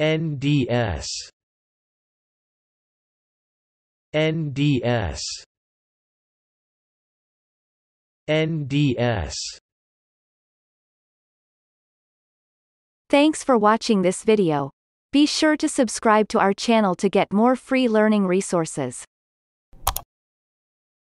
NDS NDS NDS Thanks for watching this video. Be sure to subscribe to our channel to get more free learning resources.